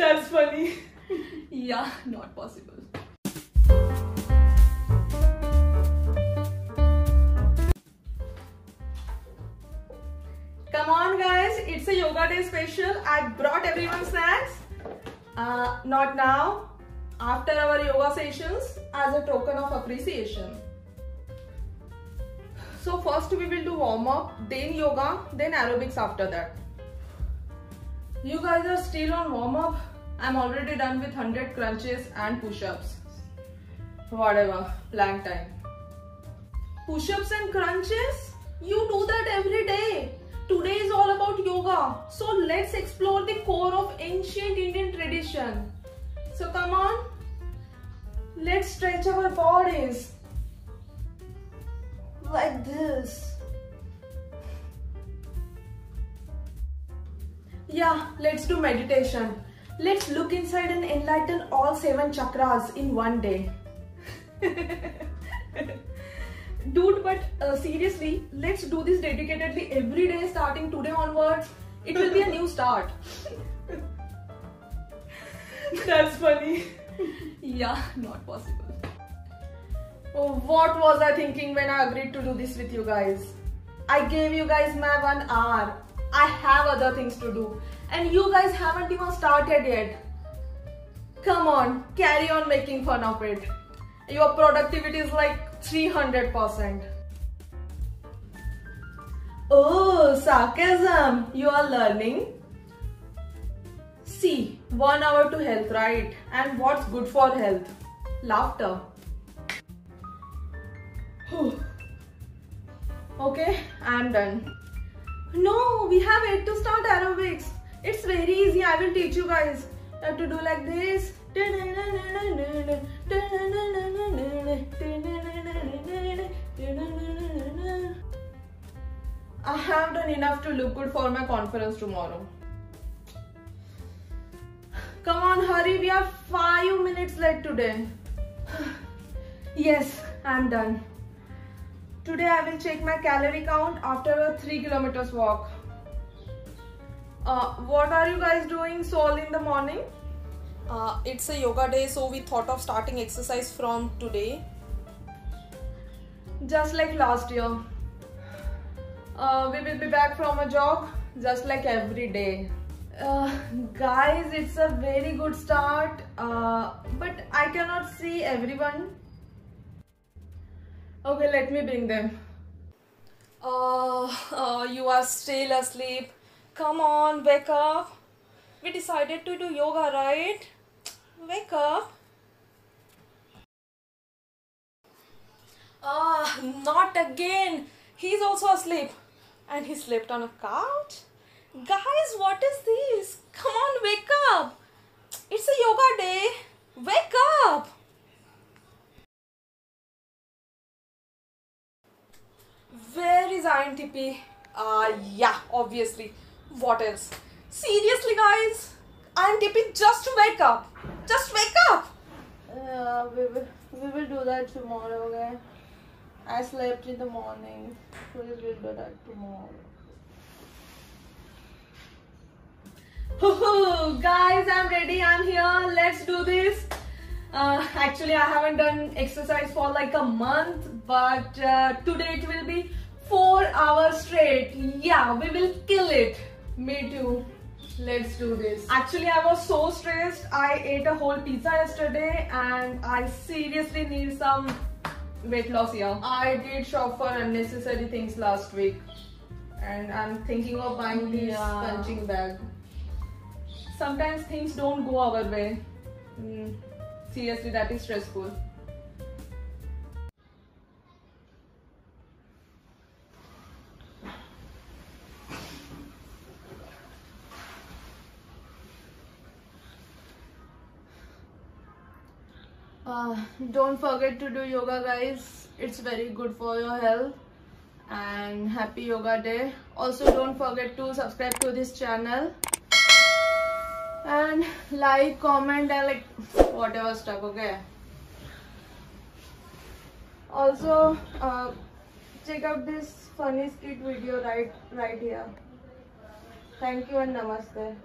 That's funny. Yeah, not possible. Come on, guys. It's a yoga day special. I brought everyone snacks. Uh, not now. After our yoga sessions, as a token of appreciation. So first we will do warm up, then yoga, then aerobics after that. You guys are still on warm up. I'm already done with 100 crunches and push-ups. Whatever, plank time. Push-ups and crunches? You do that every day. Today is all about yoga. So let's explore the core of ancient Indian tradition. So come on. Let's stretch our bodies. Like this. Yeah, let's do meditation. Let's look inside and enlighten all seven chakras in one day. Dude, but uh, seriously, let's do this dedicatedly every day starting today onwards. It will be a new start. That's funny. Yeah, not possible. Oh, what was I thinking when I agreed to do this with you guys? I gave you guys my one hour. I have other things to do. And you guys haven't even started yet. Come on, carry on making fun of it. Your productivity is like 300%. Oh, sarcasm. You are learning. See, one hour to health, right? And what's good for health? Laughter. okay, I'm done. No, we have yet to start aerobics. It's very easy. I will teach you guys. Have to do like this. I have done enough to look good for my conference tomorrow. Come on, hurry. We have five minutes left today. yes, I'm done. Today I will check my calorie count after a 3 kilometers walk. Uh, what are you guys doing so early in the morning? Uh, it's a yoga day, so we thought of starting exercise from today. Just like last year. Uh, we will be back from a jog just like every day. Uh, guys, it's a very good start, uh, but I cannot see everyone. Okay, let me bring them. Oh, uh, you are still asleep. Come on, wake up. We decided to do yoga, right? Wake up. Ah, not again. He's also asleep. And he slept on a couch. Guys, what is this? Come on, wake up. It's a yoga day. Wake up. Where is INTP? Uh, yeah, obviously. What else? Seriously, guys? INTP, just to wake up. Just wake up. Yeah, we will, we will do that tomorrow, okay? I slept in the morning. We'll do that tomorrow. Guys, I'm ready. I'm here. Let's do this. Uh, actually, I haven't done exercise for like a month, but uh, today it will be four hours straight. Yeah, we will kill it. Me too. Let's do this. Actually, I was so stressed. I ate a whole pizza yesterday and I seriously need some weight loss here. I did shop for unnecessary things last week and I'm thinking of buying this Yeah. punching bag. Sometimes things don't go our way. Mm, seriously, that is stressful. Uh, don't forget to do yoga guys. It's very good for your health and happy yoga day. Also don't forget to subscribe to this channel and like comment and like whatever stuff okay? Also uh, check out this funny skit video right right here. Thank you and namaste